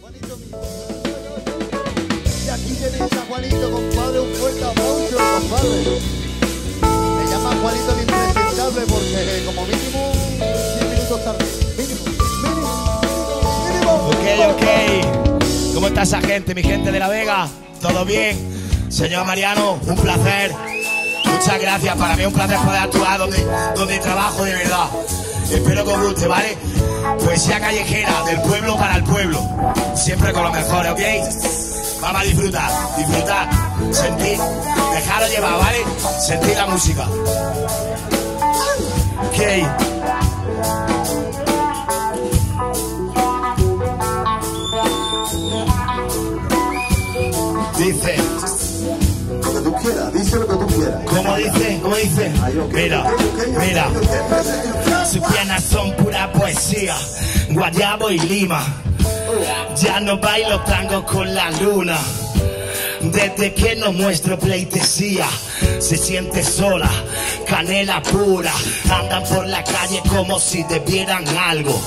Juanito. Y aquí tenéis a Juanito, compadre, un fuerte aplauso, compadre. Me llaman Juanito el impresentable porque como mínimo 10 minutos tarde. Mínimo, mínimo, mínimo, mínimo. Ok, ok. ¿Cómo está esa gente, mi gente de La Vega? ¿Todo bien? Señor Mariano, un placer. Muchas gracias. Para mí es un placer poder actuar donde, donde trabajo de verdad. Espero que os guste, ¿vale? Poesía callejera, del pueblo para el pueblo. Siempre con lo mejor, ¿ok? Vamos a disfrutar, disfrutar, sentir, dejaros llevar, ¿vale? Sentir la música. Ok. Quieras, dice lo que tú quieras. ¿cómo dice? Mira, mira. Sus piernas son pura poesía, guayabo y lima. Ya no bailo tango con la luna. Desde que no muestro pleitesía, se siente sola, canela pura. Andan por la calle como si debieran algo.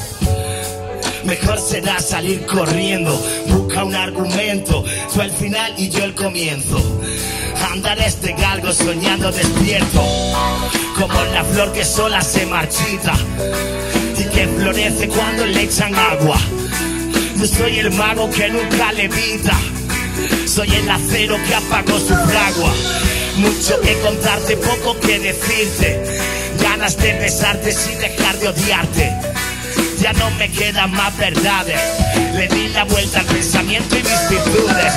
Mejor será salir corriendo, busca un argumento, tú al final y yo el comienzo. Andar este galgo soñando despierto, como la flor que sola se marchita y que florece cuando le echan agua. Yo soy el mago que nunca levita, soy el acero que apagó su fragua. Mucho que contarte, poco que decirte, ganas de besarte sin dejar de odiarte ya no me quedan más verdades. Le di la vuelta al pensamiento y mis virtudes.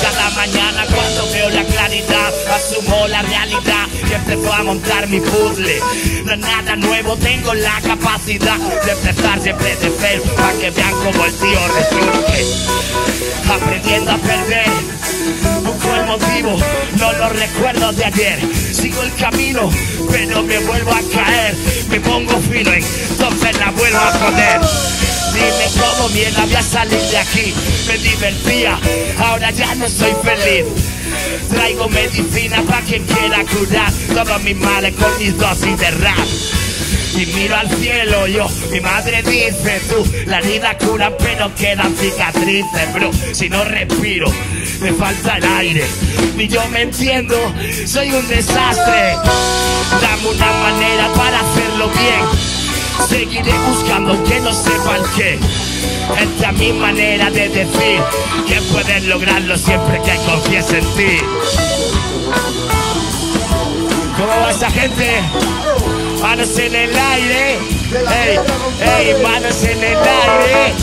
Cada mañana cuando veo la claridad, asumo la realidad y empezó a montar mi puzzle. No es nada nuevo, tengo la capacidad de empezar siempre de cero para que vean como el tío resurge. Aprendiendo a perder. Busco el motivo, no lo recuerdo de ayer. Sigo el camino, pero me vuelvo a caer. Me pongo fino, entonces la vuelvo a poner. Dime cómo mierda voy a salir de aquí. Me divertía, ahora ya no soy feliz. Traigo medicina para quien quiera curar todos mis males con mis dosis de rap. Y miro al cielo yo, mi madre dice tú, la herida cura pero quedan cicatrices, bro. Si no respiro, me falta el aire. Ni yo me entiendo, soy un desastre. Dame una manera para hacerlo bien. Seguiré buscando aunque no sepa el qué. Esta es mi manera de decir que puedes lograrlo siempre que confíes en ti. ¿Cómo va esa gente? Manos en el aire. Ey, ey, manos en el aire.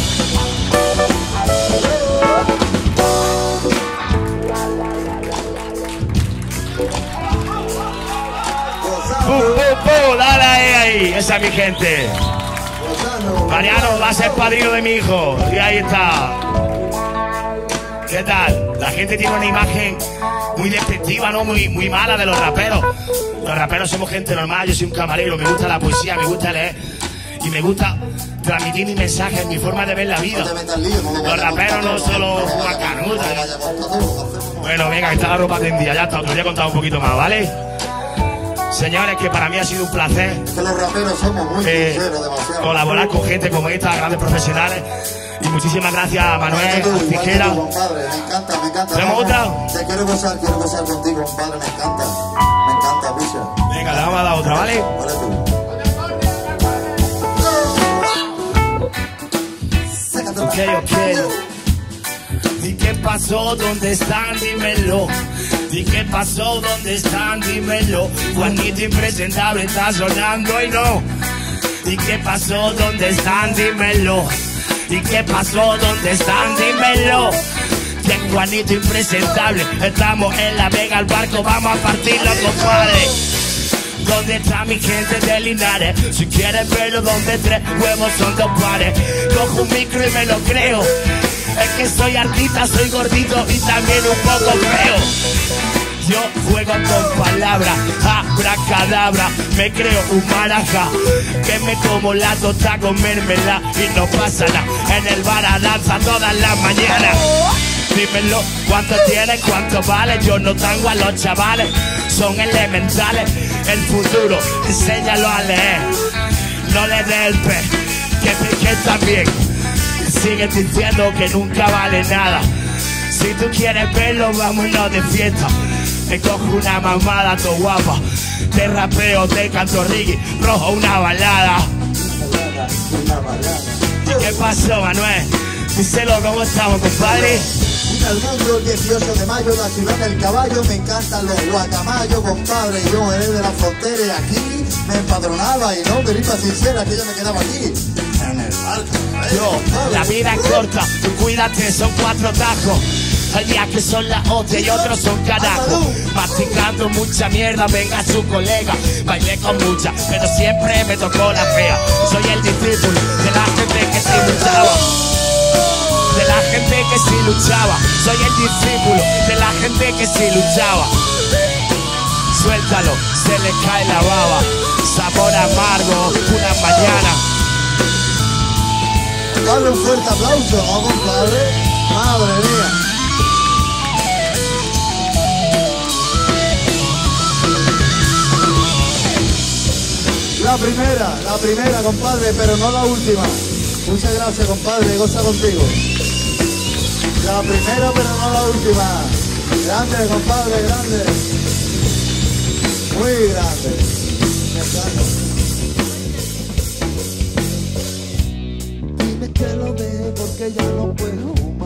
¡Pum, pum, pum! ¡Dale ahí! Esa es mi gente. Mariano va a ser padrino de mi hijo. Y ahí está. ¿Qué tal? La gente tiene una imagen muy despectiva, ¿no? Muy, muy mala de los raperos. Los raperos somos gente normal, yo soy un camarero, me gusta la poesía, me gusta leer y me gusta transmitir mi mensaje, mi forma de ver la vida. Los raperos no solo juegan canuta. Que vaya por todo. Bueno, venga, está la ropa tendida, ya está, os voy a contar un poquito más, ¿vale? Señores, que para mí ha sido un placer Es que los raperos somos muy eh, colaborar con gente como esta, grandes profesionales. Y muchísimas gracias Manuel, tú, Tijera. tú, compadre, me encanta, me encanta. ¿Te hemos Vamos, gustado? Te quiero gozar, quiero gozar contigo, compadre, me encanta. Me encanta, picha. Venga, le vamos a dar otra, ¿vale? Vale tú. Ok, ok. ¿Y qué pasó? ¿Dónde están? Dímelo. ¿Y qué pasó? ¿Dónde están? Dímelo. Juanito impresentable está sonando y no. ¿Y qué pasó? ¿Dónde están? Dímelo. ¿Y qué pasó? ¿Dónde están? Dímelo. Que Juanito impresentable. Estamos en la Vega, el barco, vamos a partirlo, compadre. ¿Dónde está mi gente de Linares? Si quieres verlo, donde tres huevos son dos pares. Cojo un micro y me lo creo. Es que soy artista, soy gordito y también un poco feo. Yo juego con palabras, me creo un maraja, que me como la tota comérmela y no pasa nada. En el bar a danza todas las mañanas. Dímelo, ¿cuánto tienes? ¿Cuánto vale? Yo no tengo a los chavales, son elementales. El futuro, enséñalo a leer. No le dé el pez, que pique también. Si siguen diciendo que nunca vale nada. Si tú quieres verlo, vámonos de fiesta. Me cojo una mamada, to guapa. Te rapeo, te canto reggae, rojo una balada. ¿Qué pasó, Manuel? Díselo, ¿cómo estamos, compadre? El 18 de mayo, la ciudad del caballo, me encantan los guacamayos, compadre. Yo eres de la frontera y aquí me empadronaba y no, gripa sincera, que yo me quedaba aquí. En el barco. ¿eh, Yo, la vida es corta, tú cuídate, son cuatro tacos. Días que son las hostia y otros son carajos. Masticando mucha mierda, venga su colega. Bailé con mucha, pero siempre me tocó la fea. Soy el discípulo de la gente que sí luchaba. De la gente que sí luchaba. Soy el discípulo de la gente que sí luchaba. Suéltalo, se le cae la baba. Sabor amargo, una mañana. Compadre, un fuerte aplauso, ¿no, compadre? Madre mía. La primera, la primera, compadre, pero no la última. Muchas gracias, compadre, goza contigo. La primera, pero no la última. Grande, compadre, grande. Muy grande. Dime que lo ve porque ya no puedo